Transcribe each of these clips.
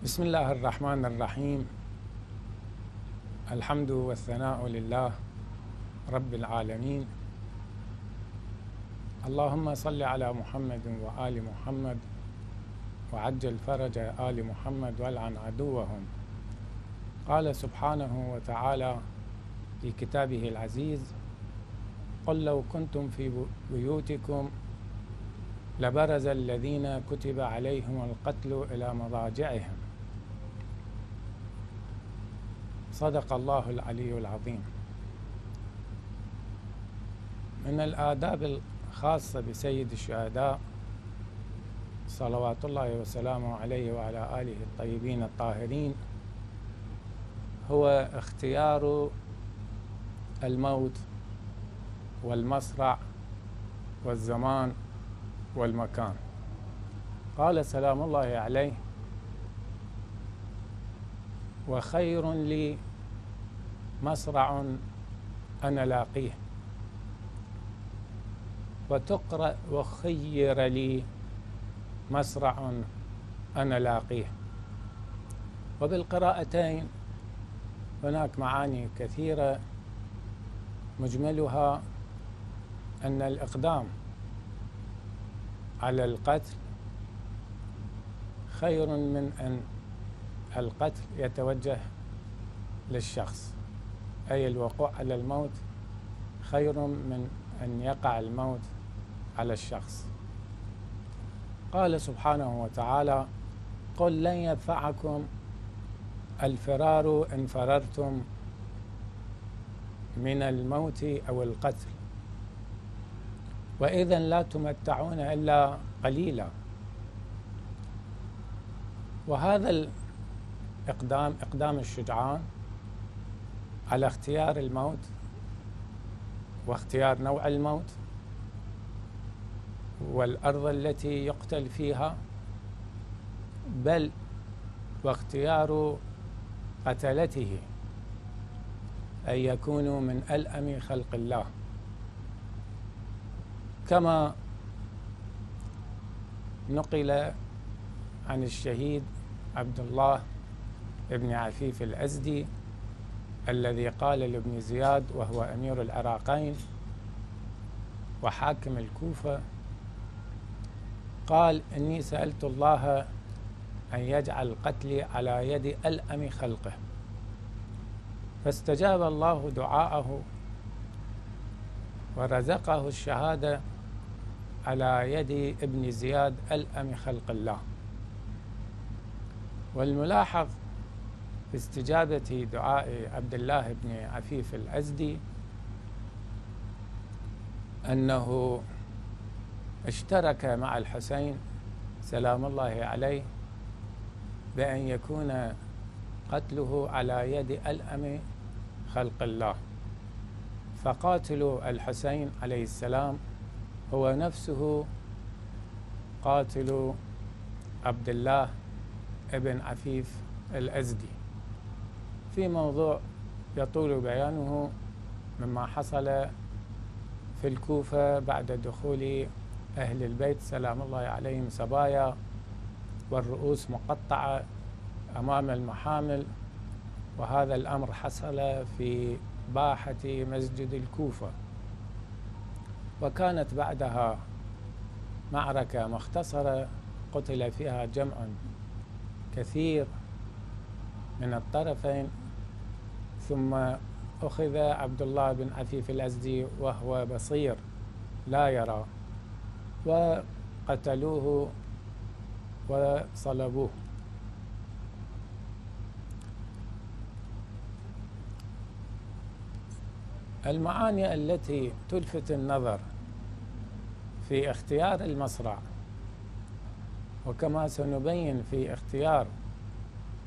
بسم الله الرحمن الرحيم. الحمد والثناء لله رب العالمين. اللهم صل على محمد وآل محمد وعجل فرج آل محمد والعن عدوهم. قال سبحانه وتعالى في كتابه العزيز قل لو كنتم في بيوتكم لبرز الذين كتب عليهم القتل إلى مضاجعهم. صدق الله العلي العظيم. من الآداب الخاصة بسيد الشهداء صلوات الله وسلامه عليه وعلى آله الطيبين الطاهرين هو اختيار الموت والمصرع والزمان والمكان. قال سلام الله عليه وخير لي مصرع أنا لاقيه. وتقرأ وخير لي مسرع أنا لاقيه. وبالقراءتين هناك معاني كثيرة مجملها أن الإقدام على القتل خير من أن القتل يتوجه للشخص. أي الوقوع على الموت خير من أن يقع الموت على الشخص. قال سبحانه وتعالى قل لن ينفعكم الفرار إن فررتم من الموت أو القتل. وإذا لا تمتعون إلا قليلا. وهذا الإقدام إقدام الشجعان على اختيار الموت واختيار نوع الموت والأرض التي يقتل فيها بل واختيار قتلته أن يكونوا من ألأم خلق الله. كما نقل عن الشهيد عبد الله بن عفيف الأزدي الذي قال لابن زياد وهو أمير العراقين وحاكم الكوفة قال إني سألت الله أن يجعل قتلي على يد ألأم خلقه. فاستجاب الله دعاءه ورزقه الشهادة على يد ابن زياد ألأم خلق الله. والملاحظ في استجابة دعاء عبد الله بن عفيف الأزدي أنه اشترك مع الحسين سلام الله عليه بأن يكون قتله على يد ألأم خلق الله. فقاتل الحسين عليه السلام هو نفسه قاتل عبد الله ابن عفيف الأزدي في موضوع يطول بيانه مما حصل في الكوفة بعد دخول أهل البيت سلام الله عليهم سبايا والرؤوس مقطعة أمام المحامل. وهذا الأمر حصل في باحة مسجد الكوفة. وكانت بعدها معركة مختصرة قتل فيها جمع كثير من الطرفين. ثم أخذ عبد الله بن عفيف الأزدي وهو بصير لا يرى. وقتلوه وصلبوه. المعاني التي تلفت النظر في اختيار المصرع وكما سنبين في اختيار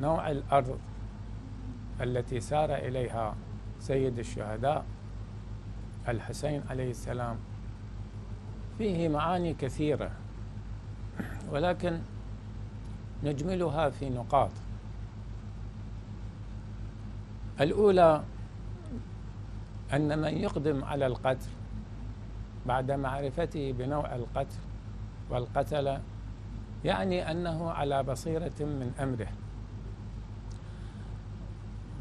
نوع الأرض التي سار إليها سيد الشهداء الحسين عليه السلام. فيه معاني كثيرة ولكن نجملها في نقاط. الأولى أن من يقدم على القتل بعد معرفته بنوع القتل والقتل يعني أنه على بصيرة من أمره.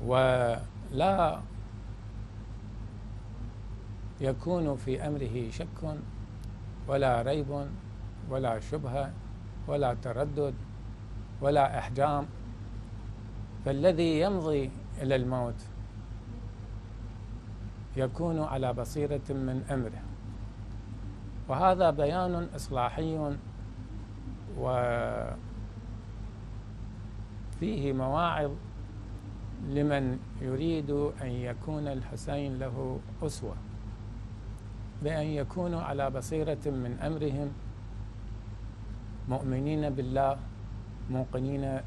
ولا يكون في أمره شك ولا ريب ولا شبهة ولا تردد ولا إحجام. فالذي يمضي إلى الموت يكون على بصيرة من أمره. وهذا بيان إصلاحي وفيه مواعظ لمن يريد أن يكون الحسين له أسوة. بأن يكونوا على بصيرة من أمرهم مؤمنين بالله موقنين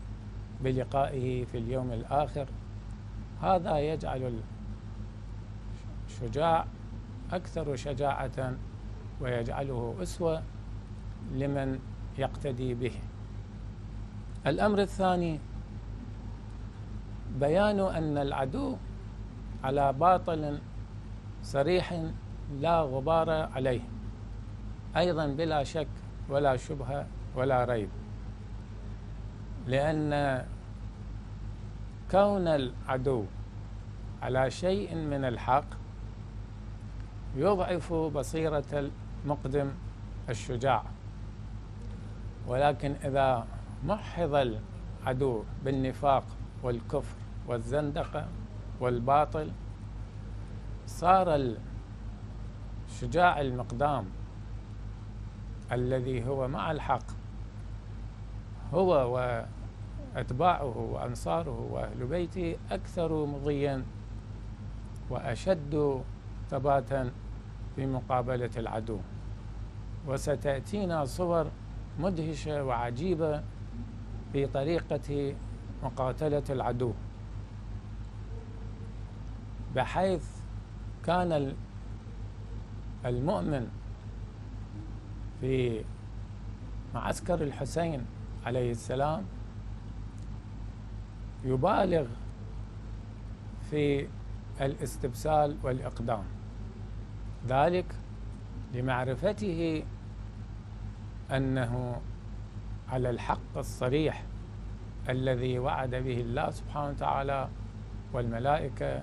بلقائه في اليوم الآخر. هذا يجعل الشجاع أكثر شجاعة ويجعله أسوة لمن يقتدي به. الأمر الثاني بيان أن العدو على باطل صريح لا غبار عليه أيضا بلا شك ولا شبهة ولا ريب لأن كون العدو على شيء من الحق يضعف بصيرة المقدم الشجاع. ولكن إذا محض العدو بالنفاق والكفر والزندقة والباطل صار الشجاع المقدام الذي هو مع الحق هو وأتباعه وأنصاره وأهل بيته أكثر مضيا وأشد ثباتا في مقابلة العدو. وستأتينا صور مدهشة وعجيبة في طريقة مقاتلة العدو. بحيث كان المؤمن في معسكر الحسين عليه السلام يبالغ في الاستبسال والإقدام. ذلك لمعرفته أنه على الحق الصريح الذي وعد به الله سبحانه وتعالى والملائكة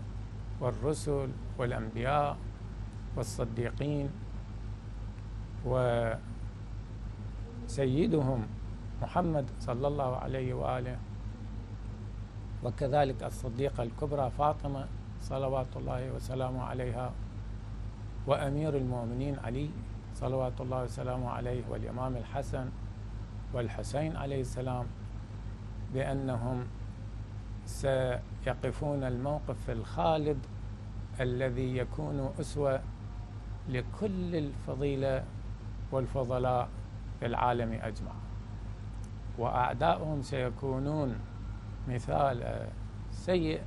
والرسل والأنبياء والصديقين وسيدهم محمد صلى الله عليه وآله وكذلك الصديقة الكبرى فاطمة صلوات الله وسلامه عليها وأمير المؤمنين علي صلوات الله وسلامه عليه والإمام الحسن والحسين عليه السلام بأنهم سيقفون الموقف الخالد الذي يكون أسوة لكل الفضيلة والفضلاء في العالم أجمع. وأعداؤهم سيكونون مثال سيء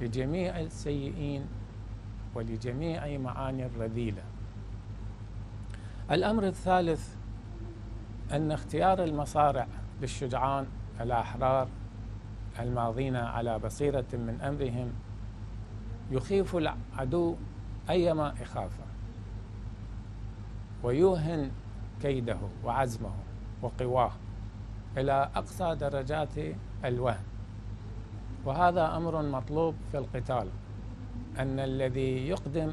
لجميع السيئين ولجميع معاني الرذيلة. الأمر الثالث أن اختيار المصارع للشجعان الاحرار الماضين على بصيرة من أمرهم يخيف العدو أيما إخافه ويوهن كيده وعزمه وقواه إلى أقصى درجات الوهن. وهذا أمر مطلوب في القتال أن الذي يقدم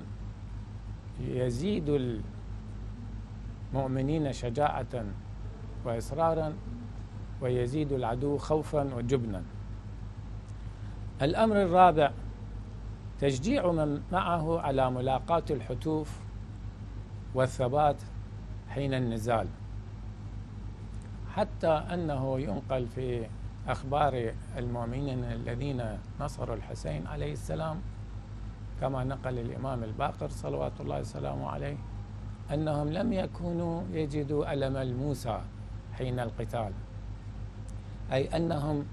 يزيد المؤمنين شجاعة وإصرارا ويزيد العدو خوفا وجبنا. الأمر الرابع تشجيع من معه على ملاقاة الحتوف والثبات حين النزال حتى أنه ينقل في أخبار المؤمنين الذين نصروا الحسين عليه السلام كما نقل الإمام الباقر صلوات الله وسلامه عليه أنهم لم يكونوا يجدوا ألم الموسى حين القتال أي أنهم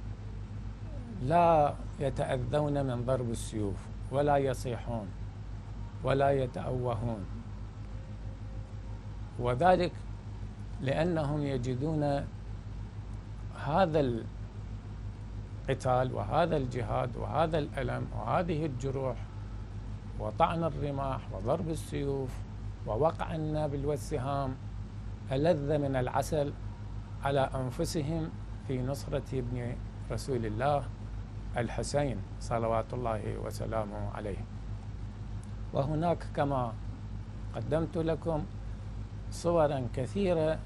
لا يتأذون من ضرب السيوف. ولا يصيحون ولا يتأوهون. وذلك لأنهم يجدون هذا القتال وهذا الجهاد وهذا الألم وهذه الجروح وطعن الرماح وضرب السيوف ووقع النابل والسهام ألذ من العسل على أنفسهم في نصرة ابن رسول الله الحسين صلوات الله وسلامه عليه. وهناك كما قدمت لكم صورا كثيرة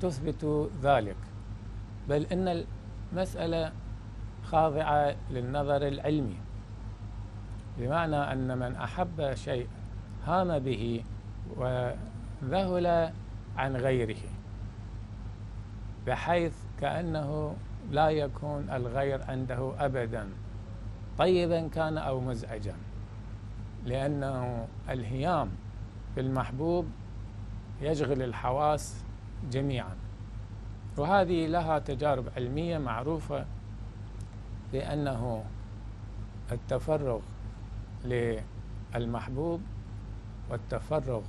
تثبت ذلك بل إن المسألة خاضعة للنظر العلمي بمعنى أن من أحب شيء هام به وذهل عن غيره بحيث كأنه لا يكون الغير عنده أبدا. طيبا كان أو مزعجا. لأنه الهيام بالمحبوب يشغل الحواس جميعا. وهذه لها تجارب علمية معروفة بأنه التفرغ للمحبوب والتفرغ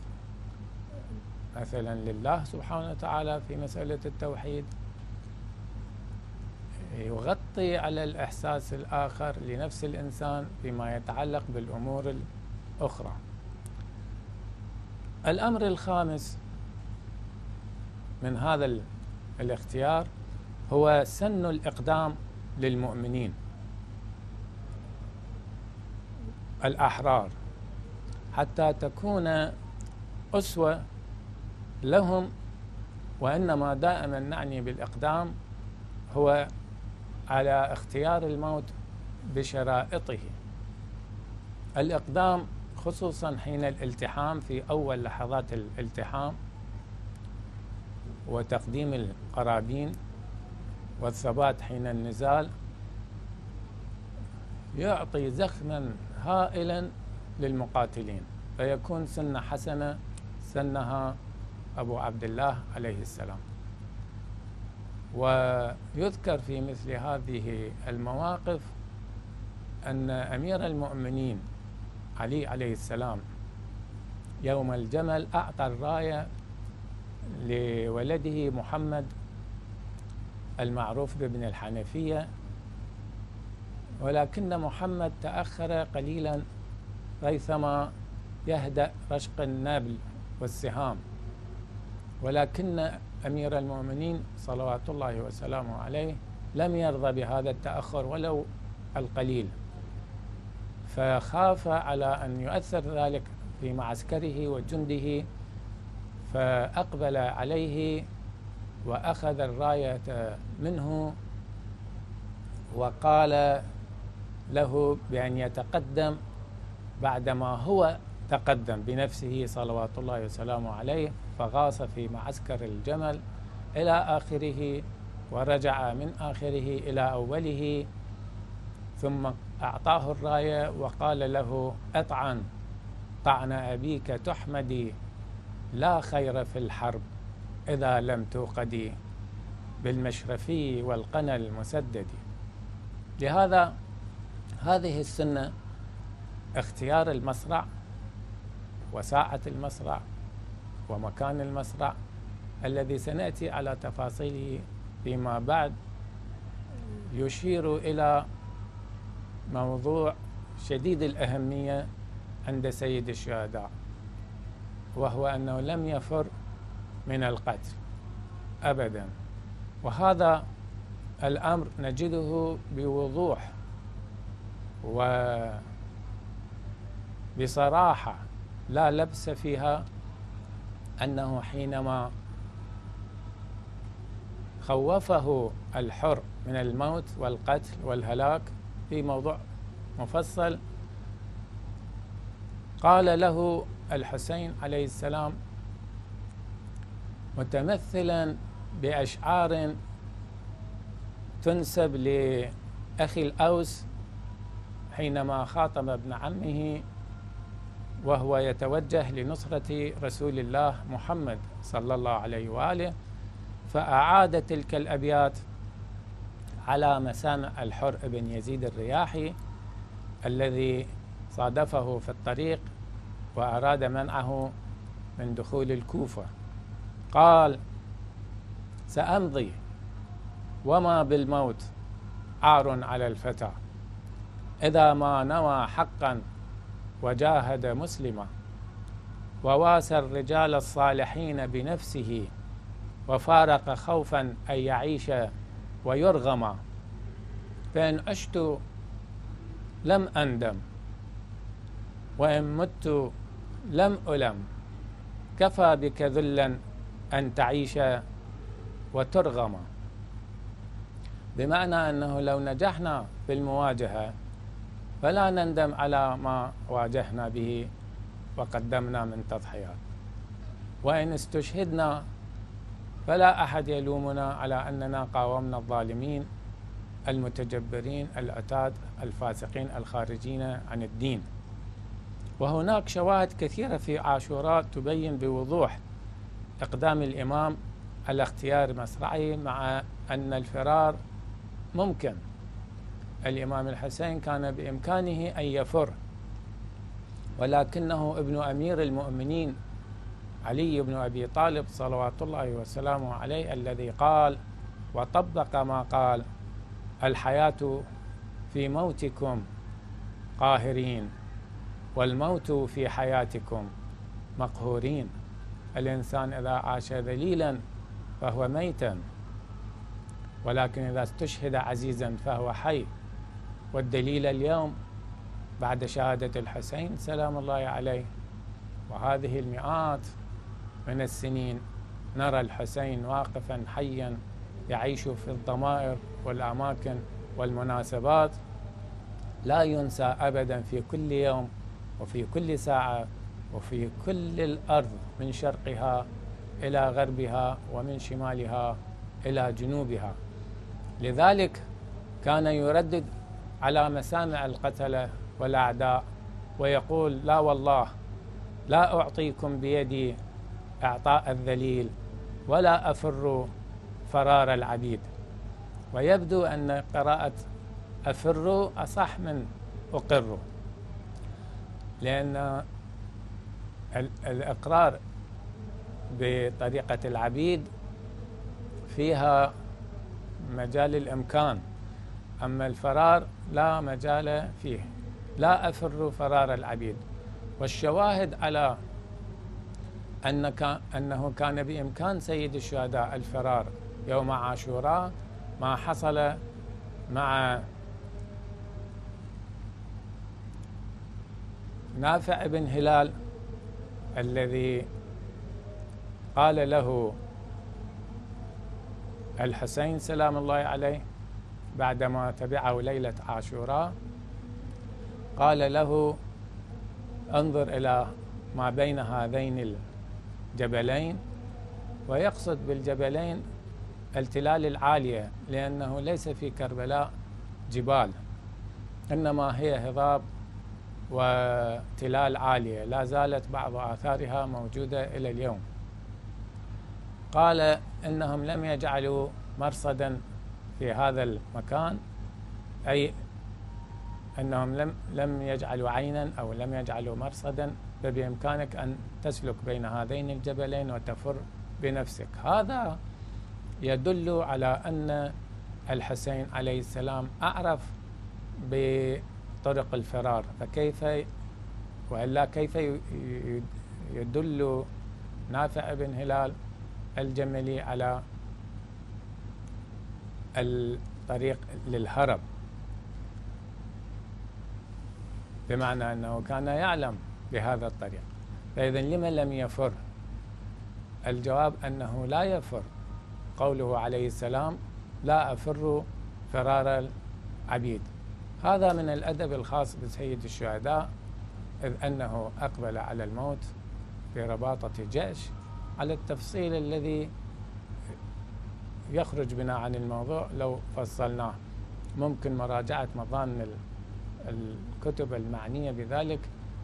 مثلا لله سبحانه وتعالى في مسألة التوحيد يغطي على الإحساس الآخر لنفس الإنسان فيما يتعلق بالأمور الأخرى. الأمر الخامس من هذا الاختيار هو سن الإقدام للمؤمنين. الأحرار. حتى تكون أسوة لهم وإنما دائما نعني بالإقدام هو على اختيار الموت بشرائطه. الإقدام خصوصا حين الالتحام في أول لحظات الالتحام وتقديم القرابين والثبات حين النزال يعطي زخما هائلا للمقاتلين. فيكون سنة حسنة سنها أبو عبد الله عليه السلام. ويذكر في مثل هذه المواقف أن أمير المؤمنين علي عليه السلام يوم الجمل أعطى الراية لولده محمد المعروف بابن الحنفية ولكن محمد تأخر قليلا ريثما يهدأ رشق النبل والسهام ولكن أمير المؤمنين صلوات الله وسلامه عليه لم يرضى بهذا التأخر ولو القليل. فخاف على أن يؤثر ذلك في معسكره وجنده فأقبل عليه وأخذ الراية منه وقال له بأن يتقدم بعدما هو تقدم بنفسه صلوات الله وسلامه عليه. فغاص في معسكر الجمل إلى آخره ورجع من آخره إلى أوله ثم أعطاه الراية وقال له أطعن طعن أبيك تحمدي لا خير في الحرب إذا لم توقدي بالمشرفي والقنا المسدد. لهذا هذه السنة اختيار المصرع وساعة المصرع ومكان المصرع الذي سنأتي على تفاصيله فيما بعد يشير إلى موضوع شديد الأهمية عند سيد الشهداء وهو أنه لم يفر من القتل أبدا. وهذا الأمر نجده بوضوح وبصراحة لا لبس فيها أنه حينما خوفه الحر من الموت والقتل والهلاك في موضوع مفصل قال له الحسين عليه السلام متمثلا بأشعار تنسب لأخي الأوس حينما خاطب ابن عمه وهو يتوجه لنصرة رسول الله محمد صلى الله عليه وآله فأعاد تلك الأبيات على مسامع الحر بن يزيد الرياحي الذي صادفه في الطريق وأراد منعه من دخول الكوفة. قال سأمضي وما بالموت عار على الفتى. إذا ما نوى حقا وجاهد مسلما وواسى الرجال الصالحين بنفسه وفارق خوفا أن يعيش ويرغم. فإن عشت لم أندم وإن مت لم ألم. كفى بك ذلا أن تعيش وترغم. بمعنى أنه لو نجحنا في المواجهة فلا نندم على ما واجهنا به وقدمنا من تضحيات. وإن استشهدنا فلا أحد يلومنا على أننا قاومنا الظالمين المتجبرين العتاد الفاسقين الخارجين عن الدين. وهناك شواهد كثيرة في عاشوراء تبين بوضوح إقدام الإمام على اختيار مصرعه مع أن الفرار ممكن. الإمام الحسين كان بإمكانه أن يفر ولكنه ابن أمير المؤمنين علي بن أبي طالب صلوات الله وسلامه عليه الذي قال وطبق ما قال الحياة في موتكم قاهرين والموت في حياتكم مقهورين. الإنسان إذا عاش ذليلا فهو ميتا ولكن إذا استشهد عزيزا فهو حي. والدليل اليوم بعد شهادة الحسين سلام الله عليه. وهذه المئات من السنين نرى الحسين واقفا حيا يعيش في الضمائر والأماكن والمناسبات. لا ينسى أبدا في كل يوم وفي كل ساعة وفي كل الأرض من شرقها إلى غربها ومن شمالها إلى جنوبها. لذلك كان يردد على مسامع القتلة والأعداء ويقول لا والله لا أعطيكم بيدي إعطاء الذليل ولا أفر فرار العبيد. ويبدو أن قراءة أفر أصح من أقر لأن الإقرار بطريقة العبيد فيها مجال الإمكان. أما الفرار لا مجال فيه. لا أفر فرار العبيد. والشواهد على أنك أنه كان بإمكان سيد الشهداء الفرار يوم عاشوراء ما حصل مع نافع بن هلال الذي قال له الحسين سلام الله عليه بعدما تبعه ليلة عاشوراء قال له انظر إلى ما بين هذين الجبلين ويقصد بالجبلين التلال العالية لأنه ليس في كربلاء جبال إنما هي هضاب وتلال عالية لا زالت بعض آثارها موجودة إلى اليوم. قال إنهم لم يجعلوا مرصدا في هذا المكان أي أنهم لم لم يجعلوا عينا أو لم يجعلوا مرصدا فبإمكانك أن تسلك بين هذين الجبلين وتفر بنفسك. هذا يدل على أن الحسين عليه السلام أعرف بطرق الفرار. فكيف وإلا كيف يدل نافع بن هلال الجملي على الطريق للهرب. بمعنى أنه كان يعلم بهذا الطريق. فإذا لما لم يفر؟ الجواب أنه لا يفر. قوله عليه السلام لا أفر فرار العبيد. هذا من الأدب الخاص بسيد الشهداء إذ أنه أقبل على الموت في رباطة جيش على التفصيل الذي يخرج بنا عن الموضوع لو فصلناه. ممكن مراجعة مظان الكتب المعنية بذلك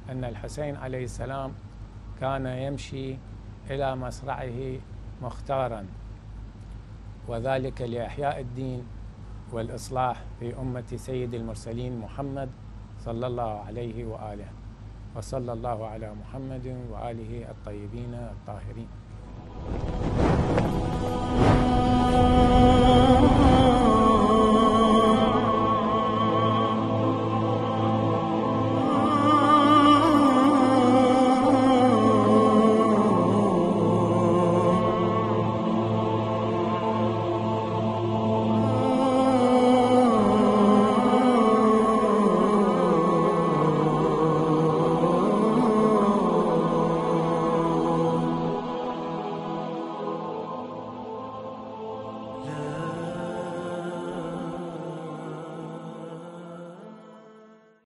أن الحسين عليه السلام كان يمشي إلى مصرعه مختارا وذلك لإحياء الدين والإصلاح في أمة سيد المرسلين محمد صلى الله عليه وآله وصلى الله على محمد وآله الطيبين الطاهرين.